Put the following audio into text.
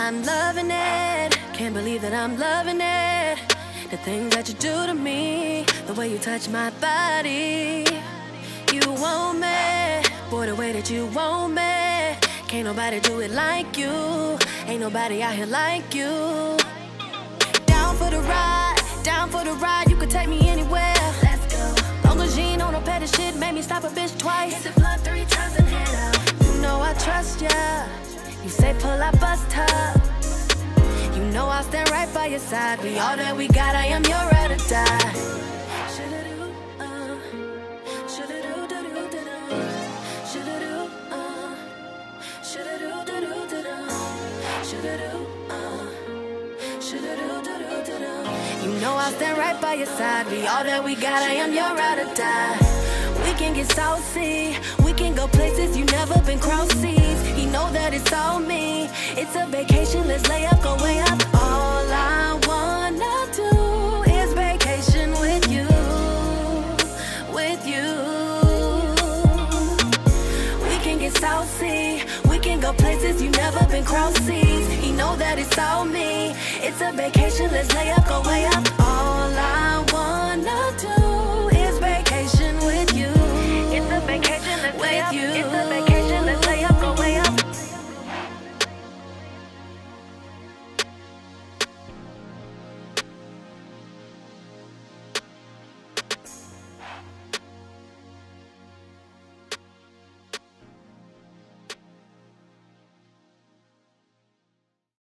I'm loving it. Can't believe that I'm loving it. The things that you do to me, the way you touch my body. You want me, boy, the way that you want me. Can't nobody do it like you. Ain't nobody out here like you. Down for the ride, down for the ride. You could take me anywhere. Let's go. Long as you on no petty shit, made me stop a bitch twice. Hit the blood three times and head out. You know I trust ya. You say pull up, bust up. You I'll stand right by your side. We all that we got, I am your ride or die. You know I'll stand right by your side. We all that we got, I am your ride or die. We can get saucy. We can go places you never been cross seas. He know that it's all me. It's a baecation, let's lay up. With you. We can get saucy. We can go places you never been cross seas. He know that it's all me. It's a baecation, let's lay up, go way up.